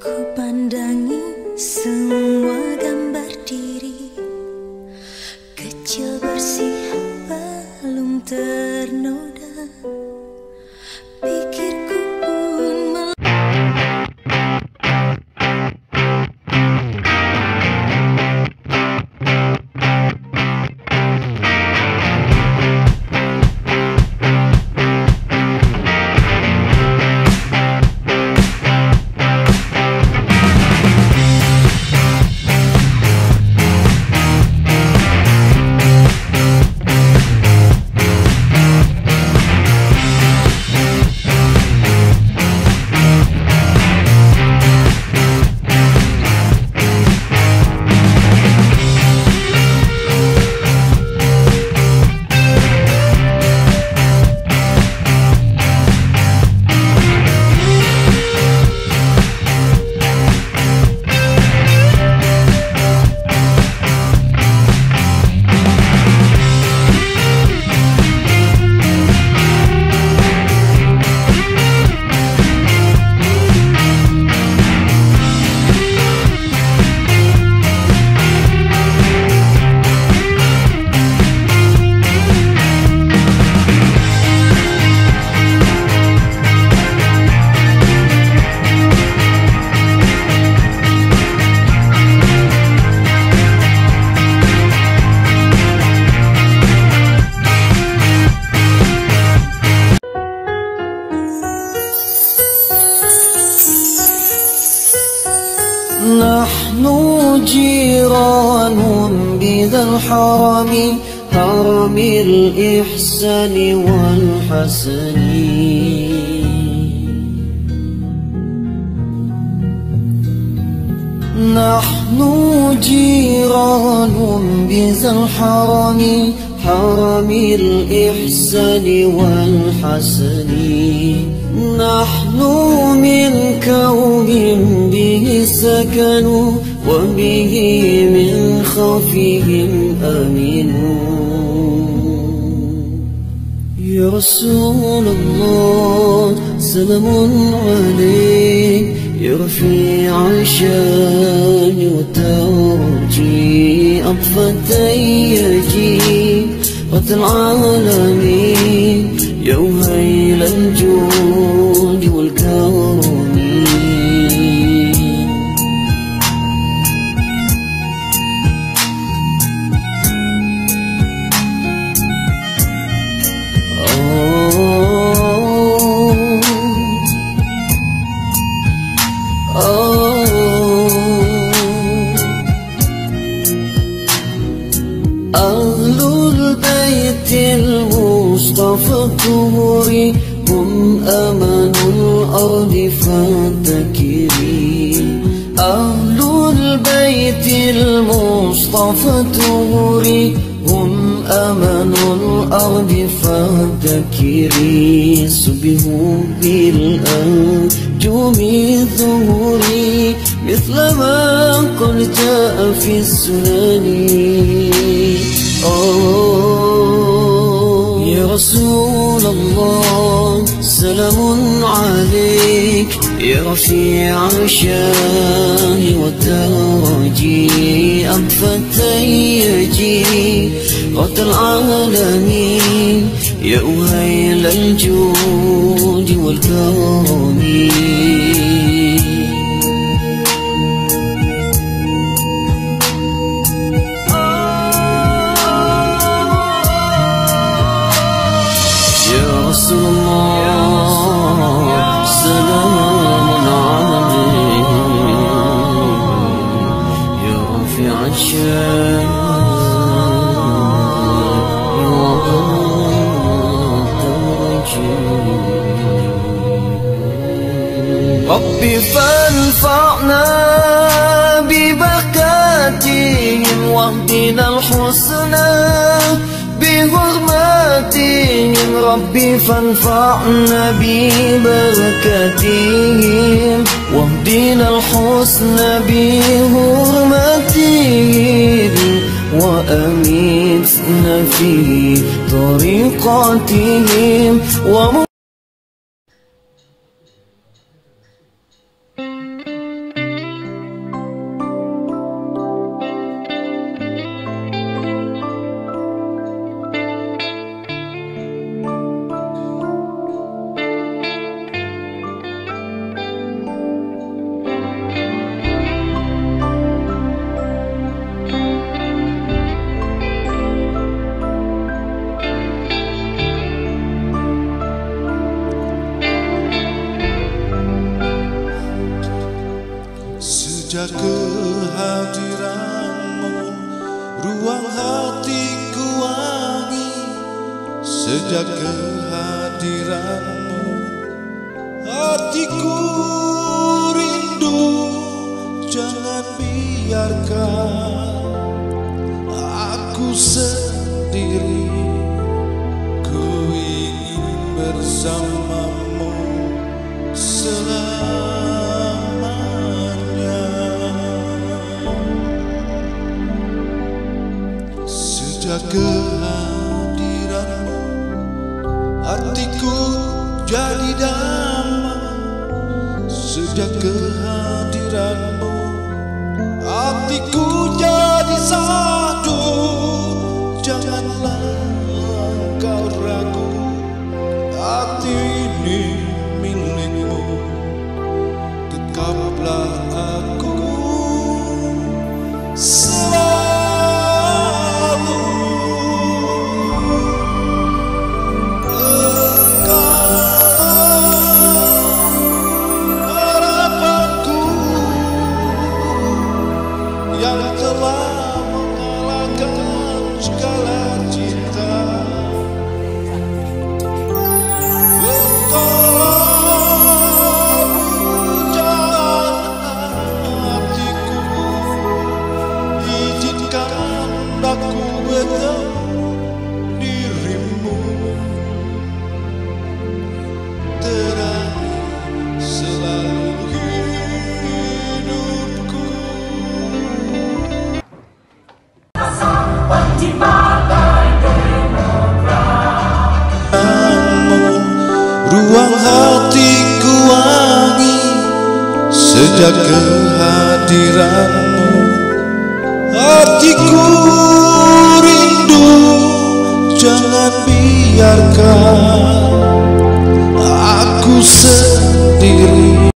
Ku pandangi semua الحرم حرم الإحسان والحسن. نحن جيران بذا الحرم حرم الإحسان والحسن. نحن من كوم به سكنوا وبه من خوفهم أمنوا يا رسول الله سلام عليك. يرفع رفيع الشان يجي أطفت يجي قتل العالمين يا وهيل الجود أهل البيت المصطفى الطهور هم أمن الأرض فاتكري. أهل البيت المصطفى الطهور هم أمن الأرض فاتكري. سبهوا بالأنجوم الظهور مثل ما قد جاء في السنن يا رسول الله سلام عليك. يا رفيع الشان والتراجي أنفت يجي غط العالمين. يا أهيل الجود والكرم يا رسول الله سلام عليك. يا ربي فانفعنا ببركاتهم واهدنا الحسنى بحرماتهم ربي فانفعنا ببركاتهم واهدنا الحسنى بحرماتهم وأميتنا في طريقاتهم Sejak kehadiranmu Hatiku rindu. Jangan biarkan Aku sendiri. Ku ingin bersamamu jadi damai Sejak kehadiranmu. Hatiku jadi satu. Janganlah kau ragu. Hati ini milikmu Tetaplah telah mengalahkan segala cinta hatiku wangi Sejak kehadiranmu. Hatiku rindu Jangan biarkan